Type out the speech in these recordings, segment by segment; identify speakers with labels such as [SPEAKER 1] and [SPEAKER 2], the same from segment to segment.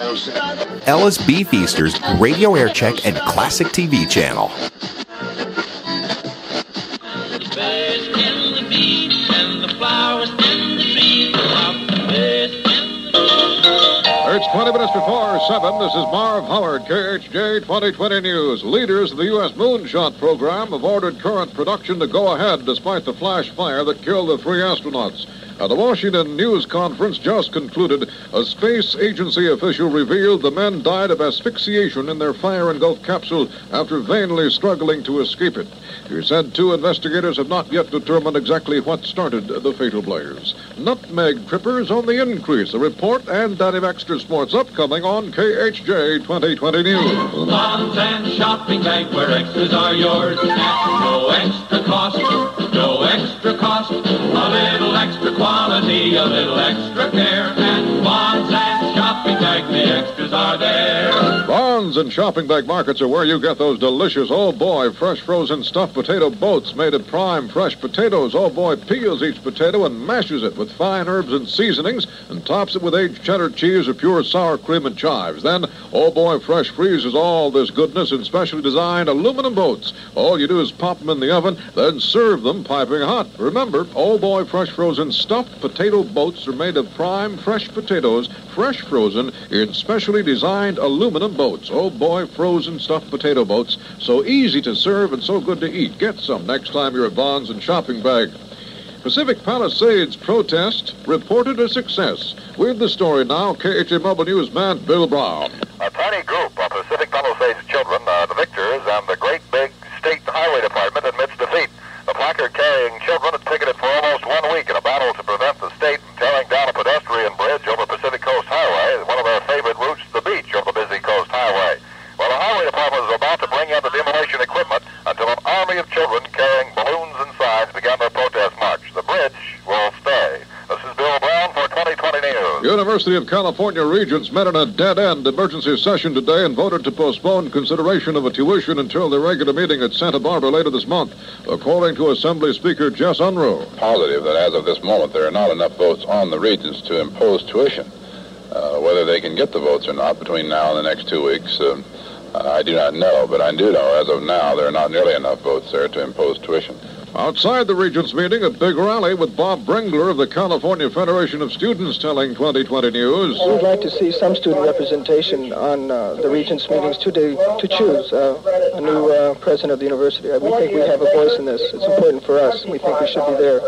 [SPEAKER 1] Ellis B. Feaster's Radio Air Check and Classic TV channel.
[SPEAKER 2] It's 20 minutes before 7. This is Marv Howard, KHJ 2020 News. Leaders of the U.S. Moonshot program have ordered current production to go ahead despite the flash fire that killed the three astronauts. At the Washington News Conference just concluded, a space agency official revealed the men died of asphyxiation in their fire engulfed capsule after vainly struggling to escape it. He said two investigators have not yet determined exactly what started the fatal blaze. Nutmeg trippers on the increase. A report and Danny Baxter Sports upcoming on KHJ 2020 News.
[SPEAKER 3] Vons and shopping bag where extras are yours. No extra cost, no extra cost. A little extra quality, a little extra care. Shopping bag
[SPEAKER 2] markets are where you get those delicious oh boy fresh frozen stuffed potato boats made of prime fresh potatoes. Oh boy peels each potato and mashes it with fine herbs and seasonings and tops it with aged cheddar cheese or pure sour cream and chives. Then oh boy fresh freezes all this goodness in specially designed aluminum boats. All you do is pop them in the oven, then serve them piping hot. Remember, oh boy fresh frozen stuffed potato boats are made of prime fresh potatoes, fresh frozen in specially designed aluminum boats. Oh boy, frozen stuffed potato boats. So easy to serve and so good to eat. Get some next time you're at Vons and Shopping Bag. Pacific Palisades protest reported a success. With the story now, Mobile News man Bill Brown.
[SPEAKER 4] A tiny group of Pacific Palisades children are the victors, and the great big state highway department admits defeat. The placard carrying children had picketed for almost one week in a battle to prevent the state from tearing down a pedestrian bridge over Pacific Coast Highway, one of their favorite routes to the beach over the busy Coast Highway. Well, the highway department was about to bring in the demolition equipment until an army of children carrying balloons and signs began their protest march. The bridge will stay. This is Bill Brown for 2020 News.
[SPEAKER 2] University of California Regents met in a dead-end emergency session today and voted to postpone consideration of a tuition until the regular meeting at Santa Barbara later this month, according to Assembly Speaker Jess Unruh.
[SPEAKER 5] positive that as of this moment there are not enough votes on the regents to impose tuition. Uh, whether they can get the votes or not between now and the next two weeks, uh, I do not know. But I do know as of now there are not nearly enough votes there to impose tuition.
[SPEAKER 2] Outside the Regents meeting, a big rally with Bob Brengler of the California Federation of Students telling 2020 News.
[SPEAKER 6] We would like to see some student representation on uh, the Regents meetings to, do, to choose uh, a new uh, president of the university. We think we have a voice in this. It's important for us. We think we should be there.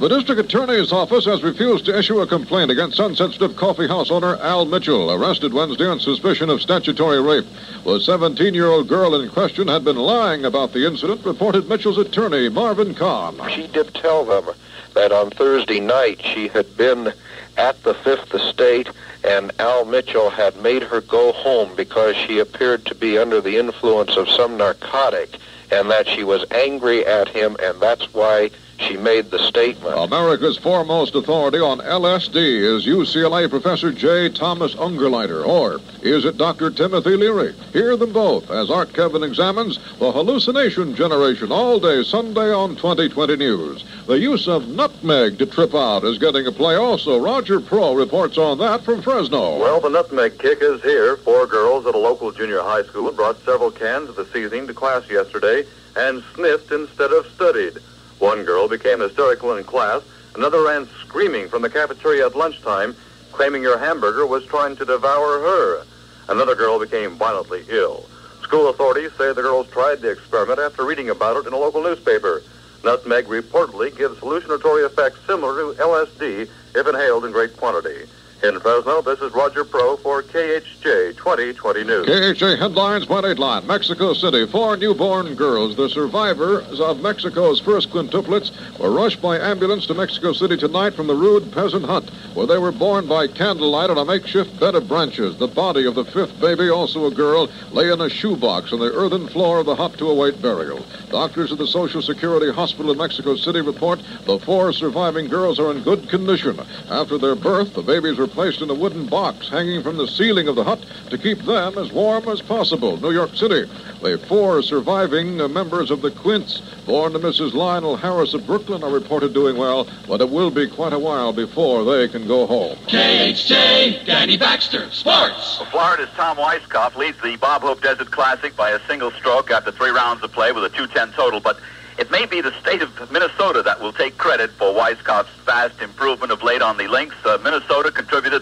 [SPEAKER 2] The district attorney's office has refused to issue a complaint against Sun-sensitive coffee house owner Al Mitchell, arrested Wednesday on suspicion of statutory rape. The 17-year-old girl in question had been lying about the incident, reported Mitchell's attorney, Marvin Kahn.
[SPEAKER 7] She did tell them that on Thursday night she had been at the Fifth Estate and Al Mitchell had made her go home because she appeared to be under the influence of some narcotic and that she was angry at him and that's why she made the statement.
[SPEAKER 2] America's foremost authority on LSD is UCLA Professor J. Thomas Ungerleider, or is it Dr. Timothy Leary? Hear them both as Art Kevin examines the hallucination generation all day Sunday on 2020 News. The use of nutmeg to trip out is getting a play also. Roger Pro reports on that from Fresno.
[SPEAKER 8] Well, the nutmeg kick is here. Four girls at a local junior high school brought several cans of the seasoning to class yesterday and sniffed instead of studied. One girl became hysterical in class. Another ran screaming from the cafeteria at lunchtime, claiming her hamburger was trying to devour her. Another girl became violently ill. School authorities say the girls tried the experiment after reading about it in a local newspaper. Nutmeg reportedly gives hallucinatory effects similar to LSD if inhaled in great quantity. In Fresno, this is Roger Pro for KHJ 2020 News.
[SPEAKER 2] KHA headlines, point eight line. Mexico City. Four newborn girls, the survivors of Mexico's first quintuplets, were rushed by ambulance to Mexico City tonight from the rude peasant hut, where they were born by candlelight on a makeshift bed of branches. The body of the fifth baby, also a girl, lay in a shoebox on the earthen floor of the hut to await burial. Doctors at the Social Security Hospital in Mexico City report the four surviving girls are in good condition. After their birth, the babies were placed in a wooden box hanging from the ceiling of the hut to keep them as warm as possible. New York City. The four surviving members of the Quints, born to Mrs. Lionel Harris of Brooklyn, are reported doing well, but it will be quite a while before they can go home.
[SPEAKER 3] KHJ, Danny Baxter, Sports.
[SPEAKER 9] Florida's Tom Weiskopf leads the Bob Hope Desert Classic by a single stroke after three rounds of play with a 210 total, but it may be the state of Minnesota that will take credit for Weiskopf's vast improvement of late on the links. Uh, Minnesota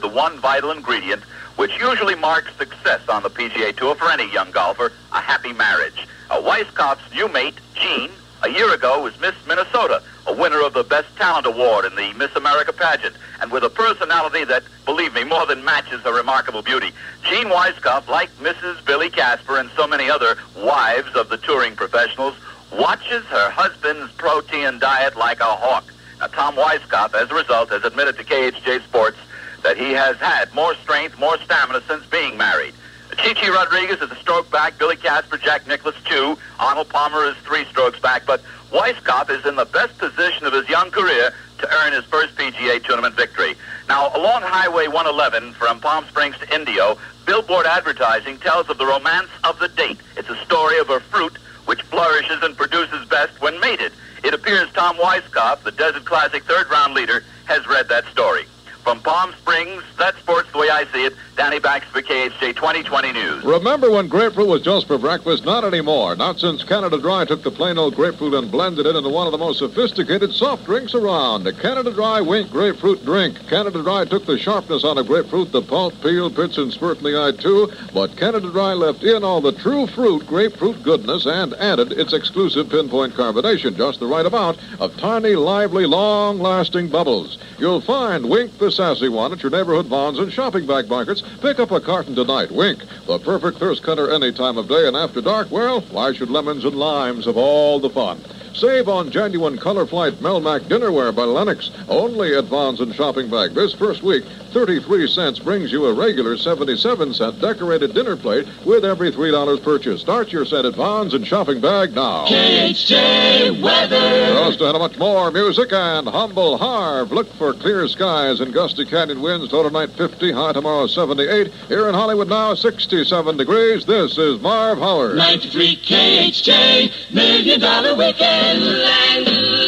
[SPEAKER 9] the one vital ingredient which usually marks success on the PGA Tour for any young golfer, a happy marriage. Uh, Weiskopf's new mate, Jean, a year ago was Miss Minnesota, a winner of the Best Talent Award in the Miss America pageant, and with a personality that, believe me, more than matches her remarkable beauty. Jean Weiskopf, like Mrs. Billy Casper and so many other wives of the touring professionals, watches her husband's protein diet like a hawk. Now, Tom Weiskopf, as a result, has admitted to KHJ Sports that he has had more strength, more stamina since being married. Chi Chi Rodriguez is a stroke back. Billy Casper, Jack Nicklaus, two. Arnold Palmer is three strokes back. But Weiskopf is in the best position of his young career to earn his first PGA tournament victory. Now, along Highway 111 from Palm Springs to Indio, Billboard Advertising tells of the romance of the date. It's a story of a fruit which flourishes and produces best when mated. It appears Tom Weiskopf, the Desert Classic third round leader, has read that story. From Palm Springs, that's sports the way I see it. Danny Baxter for KHJ 2020 News.
[SPEAKER 2] Remember when grapefruit was just for breakfast? Not anymore. Not since Canada Dry took the plain old grapefruit and blended it into one of the most sophisticated soft drinks around. The Canada Dry Wink Grapefruit Drink. Canada Dry took the sharpness out of grapefruit, the pulp, peel, pits, and spurt in the eye, too. But Canada Dry left in all the true fruit grapefruit goodness and added its exclusive pinpoint carbonation, just the right amount of tiny, lively, long-lasting bubbles. You'll find Wink the sassy one at your neighborhood Vons and shopping bag markets. Pick up a carton tonight. Wink, the perfect thirst cutter any time of day and after dark. Well, why should lemons and limes have all the fun? Save on genuine Color Flight Melmac dinnerware by Lennox, only at Vons and Shopping Bag. This first week, 33 cents brings you a regular 77 cent decorated dinner plate with every $3 purchase. Start your set at Vons and Shopping Bag now.
[SPEAKER 3] KHJ Weather.
[SPEAKER 2] Just ahead of much more music and humble Harv. Look for clear skies and gusty canyon winds. Total night 50, high tomorrow 78. Here in Hollywood now 67 degrees. This is Marv Howard.
[SPEAKER 3] 93 KHJ, Million Dollar Weekend, land.